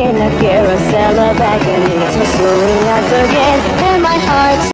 in a carousel of agony.